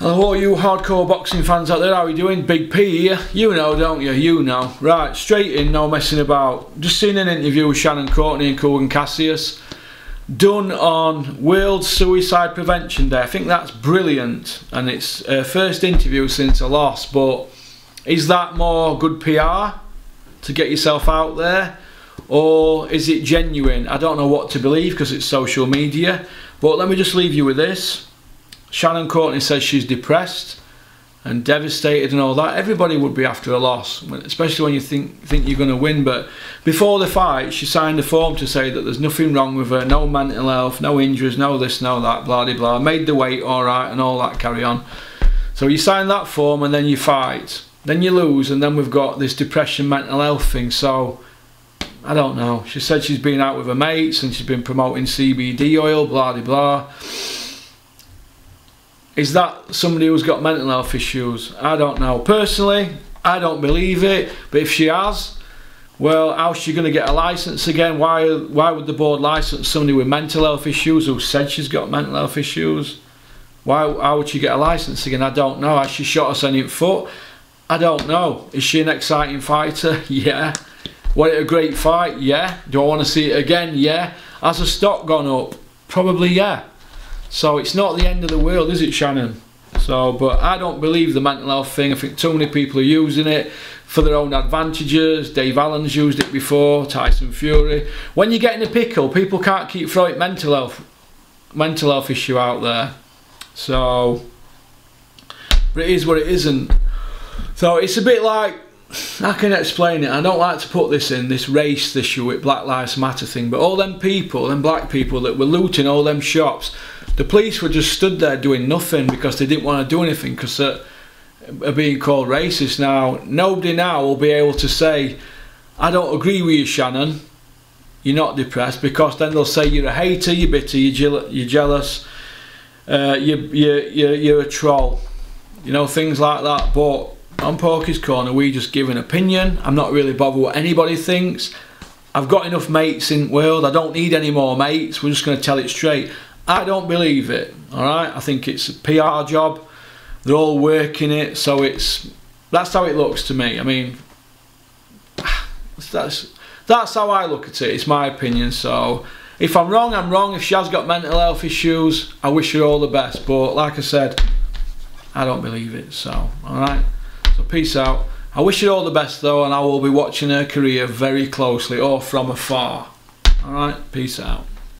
Hello you hardcore boxing fans out there, how are you doing? Big P here. You know, don't you? You know. Right, straight in, no messing about. Just seen an interview with Shannon Courtenay and Kugan Cassius. Done on World Suicide Prevention Day. I think that's brilliant. And it's her first interview since a loss. But is that more good PR to get yourself out there? Or is it genuine? I don't know what to believe because it's social media. But let me just leave you with this Shannon Courtenay says she's depressed and devastated and all that. Everybody would be after a loss, especially when you think think you're going to win. But before the fight, she signed a form to say that there's nothing wrong with her, no mental health, no injuries, no this, no that, blah blah blah. Made the weight all right and all that carry on. So you sign that form and then you fight, then you lose, and then we've got this depression, mental health thing. So. I don't know. She said she's been out with her mates and she's been promoting CBD oil, blah blah blah is that somebody who's got mental health issues? I don't know. Personally, I don't believe it. But if she has, well, how's she going to get a license again? Why, why would the board license somebody with mental health issues who said she's got mental health issues? Why, how would she get a license again? I don't know. Has she shot us any foot? I don't know. Is she an exciting fighter? yeah. Was it a great fight? Yeah. Do I want to see it again? Yeah. Has the stock gone up? Probably yeah. So it's not the end of the world, is it, Shannon? So, but I don't believe the mental health thing. I think too many people are using it for their own advantages. Dave Allen's used it before, Tyson Fury. When you get in a pickle, people can't keep throwing mental health, mental health issue out there. So, but it is what it isn't. So it's a bit like I can explain it. I don't like to put this in this race issue with Black Lives Matter thing, but all them people, them black people that were looting all them shops the police were just stood there doing nothing because they didn't want to do anything because they're, being called racist. Now, nobody now will be able to say, I don't agree with you, Shannon. You're not depressed because then they'll say you're a hater, you're bitter, you're, you're jealous, uh, you're, you're, you're a troll. You know, things like that. But on Porky's Corner, we just give an opinion. I'm not really bothered what anybody thinks. I've got enough mates in the world. I don't need any more mates. We're just going to tell it straight. I don't believe it. All right, I think it's a PR job. They're all working it, so it's that's how it looks to me. I mean, that's that's how I look at it. It's my opinion. So if I'm wrong, I'm wrong. If she has got mental health issues, I wish her all the best. But like I said, I don't believe it. So all right. So peace out. I wish her all the best though, and I will be watching her career very closely or from afar. All right. Peace out.